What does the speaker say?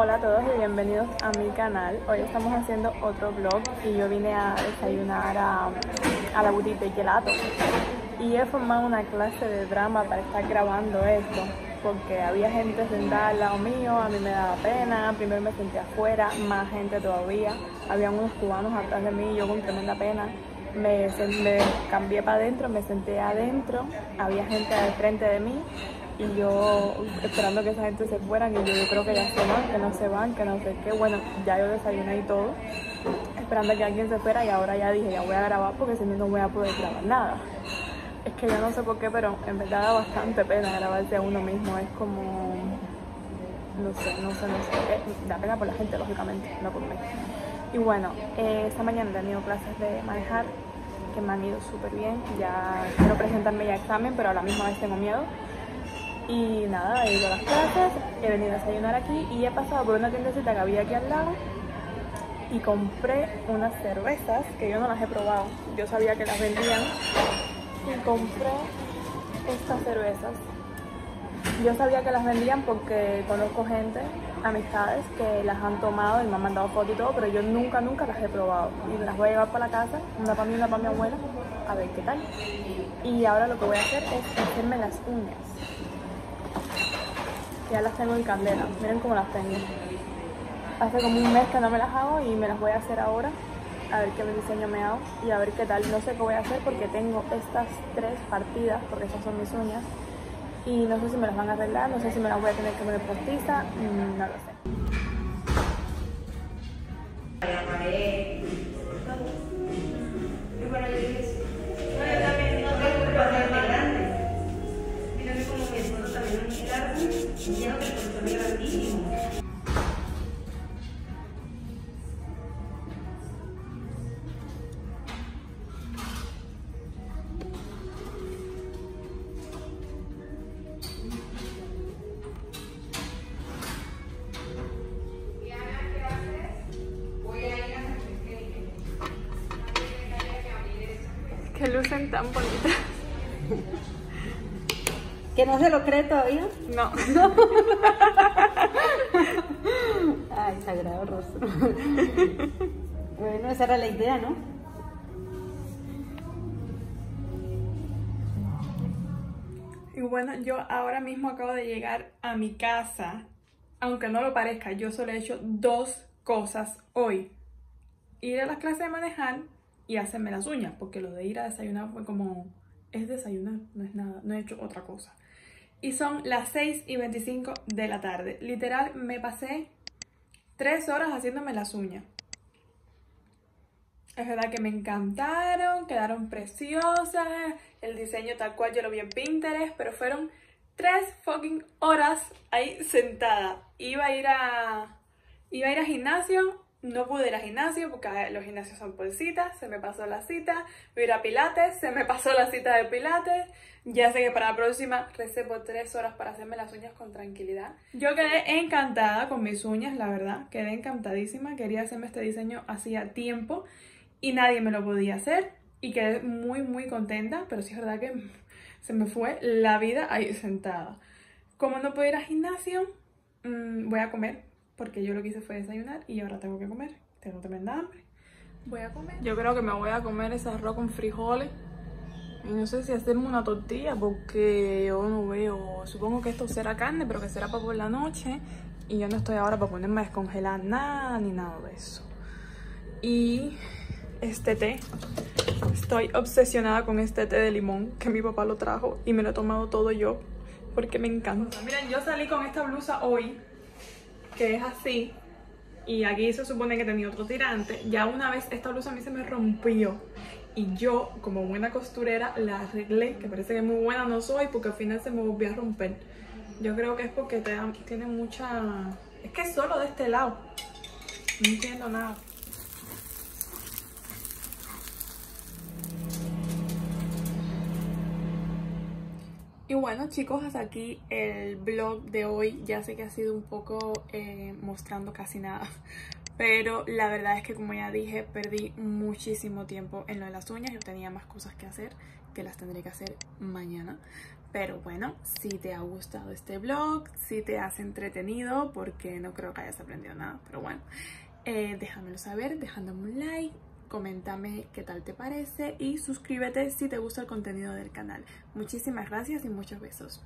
Hola a todos y bienvenidos a mi canal. Hoy estamos haciendo otro vlog y yo vine a desayunar a, la boutique de gelato. Y he formado una clase de drama para estar grabando esto porque había gente sentada al lado mío, a mí me daba pena, primero me senté afuera, más gente todavía, había unos cubanos atrás de mí, yo con tremenda pena. Me, me cambié para adentro, me senté adentro, había gente al frente de mí y yo esperando que esa gente se fueran y yo, yo creo que ya se van, que no se van, que no sé qué. Bueno, ya yo desayuné y todo, esperando que alguien se fuera y ahora ya dije, ya voy a grabar porque si no, no voy a poder grabar nada. Es que yo no sé por qué, pero en verdad da bastante pena grabarse a uno mismo, es como... No sé, no sé, no sé. Eh, da pena por la gente, lógicamente, no por mí. Y bueno, eh, esta mañana he tenido clases de manejar que me han ido súper bien. Ya quiero presentarme ya examen, pero a la misma vez tengo miedo. Y nada, he ido a las clases, he venido a desayunar aquí y he pasado por una tiendecita que había aquí al lado y compré unas cervezas que yo no las he probado. Yo sabía que las vendían y compré estas cervezas. Yo sabía que las vendían porque conozco gente, amistades, que las han tomado y me han mandado fotos y todo, pero yo nunca, nunca las he probado. Y las voy a llevar para la casa, una para mí y una para mi abuela, a ver qué tal. Y ahora lo que voy a hacer es hacerme las uñas. Ya las tengo en candela, miren cómo las tengo. Hace como un mes que no me las hago y me las voy a hacer ahora. A ver qué diseño me hago y a ver qué tal. No sé qué voy a hacer porque tengo estas tres partidas, porque esas son mis uñas. Y no sé si me las van a arreglar, no sé si me las voy a tener que poner postiza, no lo sé. Que lucen tan bonitas. ¿Que no se lo cree todavía? No. Ay, sagrado rostro. bueno, esa era la idea, ¿no? Y bueno, yo ahora mismo acabo de llegar a mi casa. Aunque no lo parezca, yo solo he hecho dos cosas hoy. Ir a las clases de manejar y hacerme las uñas, porque lo de ir a desayunar fue como, es desayunar, no es nada, no he hecho otra cosa. Y son las 6 y 25 de la tarde. Literal, me pasé tres horas haciéndome las uñas. Es verdad que me encantaron, quedaron preciosas, el diseño tal cual yo lo vi en Pinterest, pero fueron tres fucking horas ahí sentada. Iba a ir a, iba a ir al gimnasio, no pude ir al gimnasio porque los gimnasios son por se me pasó la cita, voy a ir a Pilates, se me pasó la cita de Pilates, ya sé que para la próxima recebo tres horas para hacerme las uñas con tranquilidad. Yo quedé encantada con mis uñas, la verdad, quedé encantadísima, quería hacerme este diseño hacía tiempo y nadie me lo podía hacer y quedé muy muy contenta, pero sí es verdad que se me fue la vida ahí sentada. Como no puedo ir al gimnasio, mmm, voy a comer porque yo lo que hice fue desayunar y ahora tengo que comer. Tengo tremenda hambre. Voy a comer. Yo creo que me voy a comer ese arroz con frijoles. Y no sé si hacerme una tortilla porque yo no veo. Supongo que esto será carne, pero que será para por la noche. Y yo no estoy ahora para ponerme a descongelar nada ni nada de eso. Y este té. Estoy obsesionada con este té de limón que mi papá lo trajo y me lo he tomado todo yo porque me encanta. Miren, yo salí con esta blusa hoy que es así y aquí se supone que tenía otro tirante. Ya una vez esta blusa a mí se me rompió y yo como buena costurera la arreglé, que parece que muy buena no soy porque al final se me volvió a romper. Yo creo que es porque te tiene mucha... Es que es solo de este lado. No entiendo nada. Y bueno chicos, hasta aquí el vlog de hoy. Ya sé que ha sido un poco eh, mostrando casi nada. pero la verdad es que como ya dije, perdí muchísimo tiempo en lo de las uñas. Yo tenía más cosas que hacer, que las tendré que hacer mañana. Pero bueno, si te ha gustado este vlog, si te has entretenido, porque no creo que hayas aprendido nada, pero bueno, eh, déjamelo saber, dejándome un like, coméntame qué tal te parece y suscríbete si te gusta el contenido del canal. Muchísimas gracias y muchos besos.